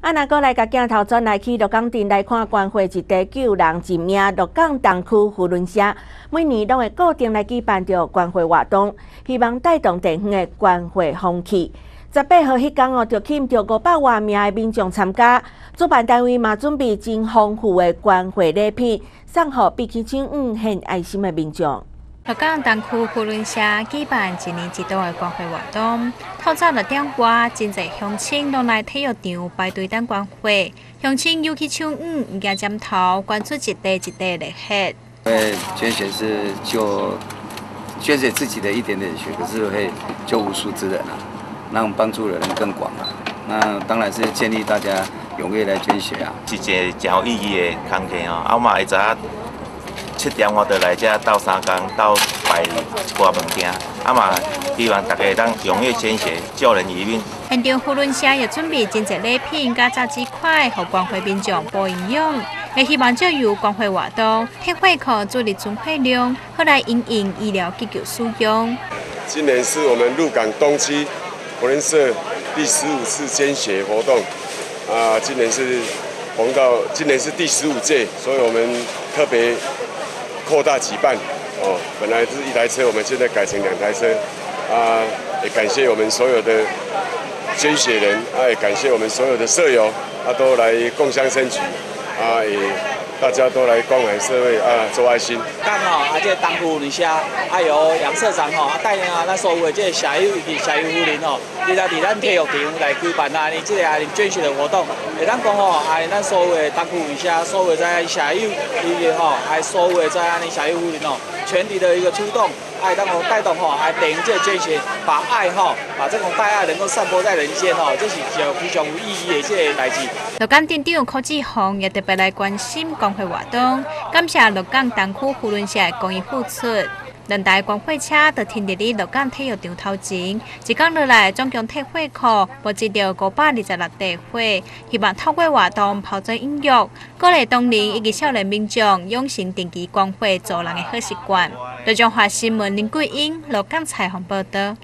啊，那个来甲镜头转来去鹿港镇来看关会一地救人一命，鹿港东区扶轮社每年拢会固定来举办着关会活动，希望带动地方的关会风气。十八号迄天哦，就吸引着五百多名的民众参加。主办单位嘛准备真丰富的关会礼品，送予比起千五献爱心的民众。鹿港东区扶轮社举办一年一度的关怀活动，透早六点外，真侪乡亲拢来体育场排队等关怀。乡亲尤其抢五，唔惊尖头，关注一地一地的血。因为捐血是救捐血自己的一点点血，可是会救无数之人啊，让帮助的人更广啊。那当然是建议大家踊跃来捐血啊，是一个真有意义的工程哦。啊，我嘛会知影。七点我就来这到三工到摆挂物件，啊嘛希望大家当踊跃捐血，救人一命。现场呼伦社也准备真济礼品、加炸鸡块，和光辉民众补营养。也希望借由光辉活动，替会可助力存血量，后来应用医疗急救使用。今年是我们鹿港东区护轮社第十五次捐血活动，啊，今年是红到今年是第十五届，所以我们特别。扩大几半哦，本来是一台车，我们现在改成两台车啊！也感谢我们所有的捐血人，啊，也感谢我们所有的舍友，啊，都来共襄盛举啊！也大家都来关怀社会啊，做爱心。刚好啊，这当铺里下，还有杨社长吼，带领啊，咱所有的这社友以及社友夫人吼，你在伫咱体育场来举办啊，你这个啊捐血的活动，会当讲吼，啊，咱所有的当铺一下，所有在社友以及吼，还所有在安尼社友夫人哦，全体的一个出动。爱当红带动吼，爱等这捐血，把爱吼，把这种大爱能够散播在人间吼，这是就非常有意义的这个代志。鹿港镇长柯志宏也特别来关心公会活动，感谢鹿港东区胡伦社的公益付出。两台光火车就停伫咧鹿港体育场头前，一天落来总共退会库募集到五百二十六地货，希望透过活动抛砖引玉，鼓励当年以及少年民众养成定期关会做人的好习惯。多张华新闻林桂英鹿港采访报道。